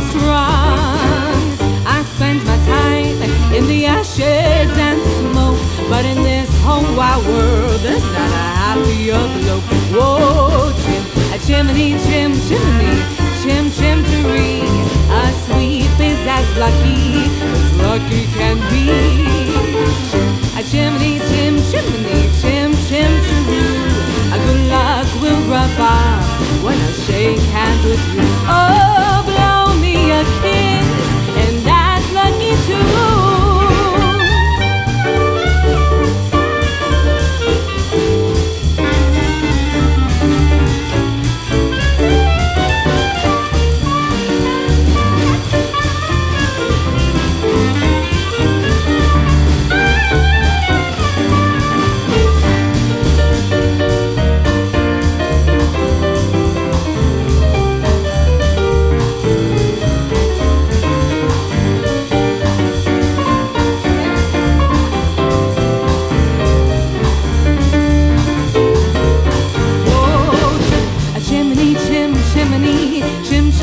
strong. I spend my time in the ashes and smoke, but in this whole wide world, there's not a happier bloke. Whoa, chim, a chimney, chim, chimney, chim, chimtery. A sweep is as lucky as lucky can be. A chimney, chim, chimney, chim, chimcheroo. A good luck will rub off when I shake hands with you. Oh,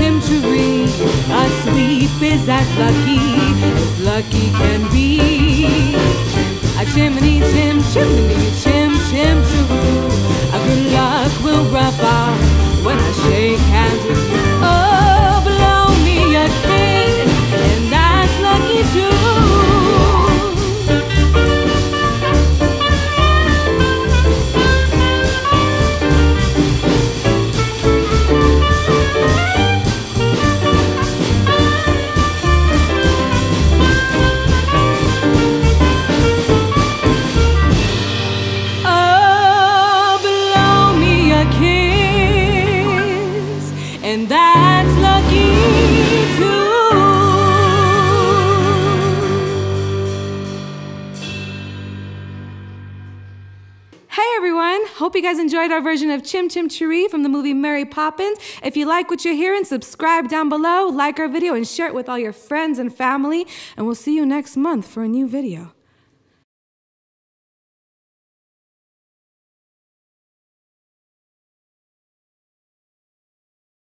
A sweep is as lucky as lucky can be. Hey everyone! Hope you guys enjoyed our version of Chim Chim Cheree from the movie Mary Poppins. If you like what you're hearing, subscribe down below, like our video, and share it with all your friends and family. And we'll see you next month for a new video.